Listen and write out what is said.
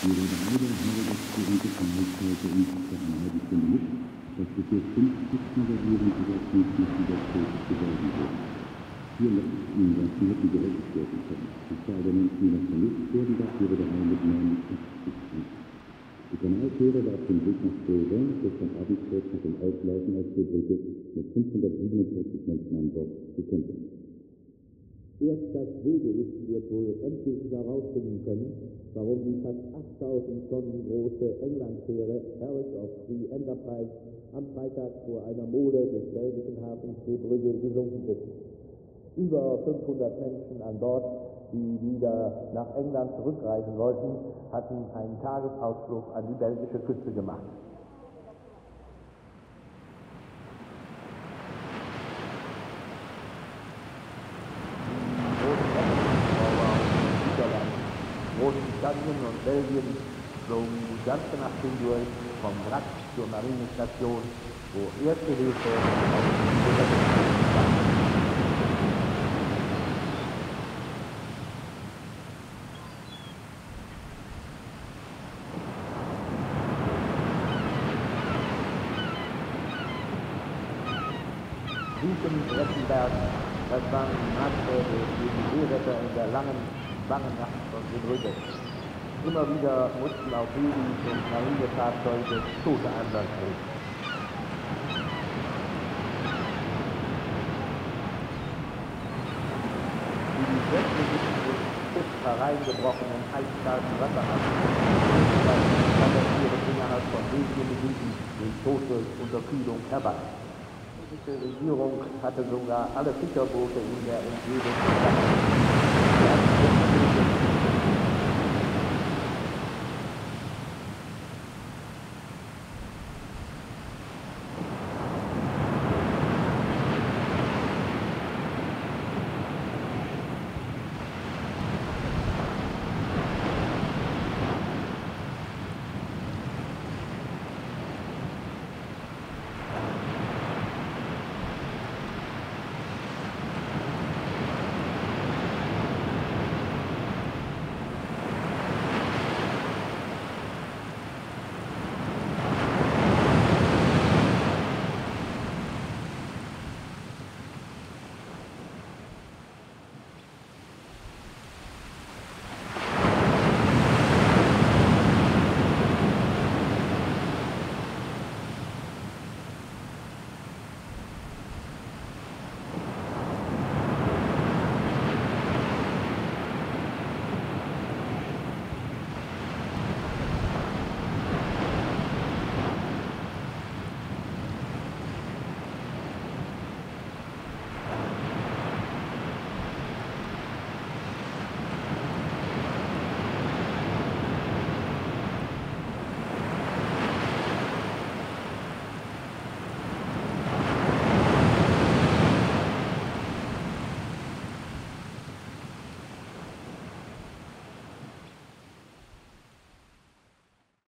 Wir werden alle Haare des Gerätes von heute in circa einer halben Stunde mit, dass wir für fünf Putzmagazinen Überraschungsmitglieder geworden wurden. Hier ich Ihnen sagen, hätten gerettet werden können. Die Zahl der Menschen, die noch vermisst werden, dafür wurde rein mit 89 Die Kanalfähre war auf dem Weg nach Florent gestern Abend kurz nach dem Auslaufen aus der Brücke mit 547 Menschen an Bord gekentert. Erst das Weggericht wird wohl endgültig herausfinden können, warum die fast 8000 Tonnen große Englandfähre Paris of Free Enterprise am Freitag vor einer Mole des belgischen Hafens Seebrügge gesunken ist. Über 500 Menschen an Bord, die wieder nach England zurückreisen wollten, hatten einen Tagesausflug an die belgische Küste gemacht. comunicarnos nos deben comunicarse en aquello con reaccionar en estación o este dice Diesem Rechenberg, das waren Maßstäbe, die die Lehrwetter in der langen bangen Nacht von Brügge. Immer wieder mussten auch Helis und Marinefahrzeuge Tote Land bringen. Die Selbstbesitzung des Schiffs hereingebrochenen eiskalten Wassermassen konvertieren innerhalb von wenigen Minuten den Tod durch Unterkühlung herbei. Die Regierung hatte sogar alle Fischerboote in der Umgebung gelassen. 何?